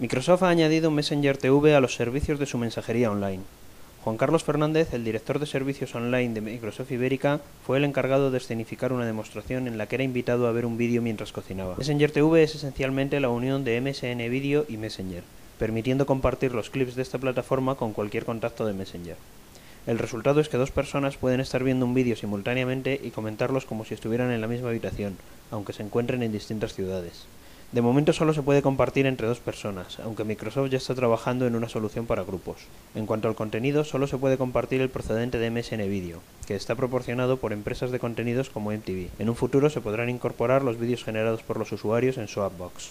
Microsoft ha añadido Messenger TV a los servicios de su mensajería online. Juan Carlos Fernández, el director de servicios online de Microsoft Ibérica, fue el encargado de escenificar una demostración en la que era invitado a ver un vídeo mientras cocinaba. Messenger TV es esencialmente la unión de MSN Video y Messenger, permitiendo compartir los clips de esta plataforma con cualquier contacto de Messenger. El resultado es que dos personas pueden estar viendo un vídeo simultáneamente y comentarlos como si estuvieran en la misma habitación, aunque se encuentren en distintas ciudades. De momento solo se puede compartir entre dos personas, aunque Microsoft ya está trabajando en una solución para grupos. En cuanto al contenido, solo se puede compartir el procedente de MSN Video, que está proporcionado por empresas de contenidos como MTV. En un futuro se podrán incorporar los vídeos generados por los usuarios en su Appbox.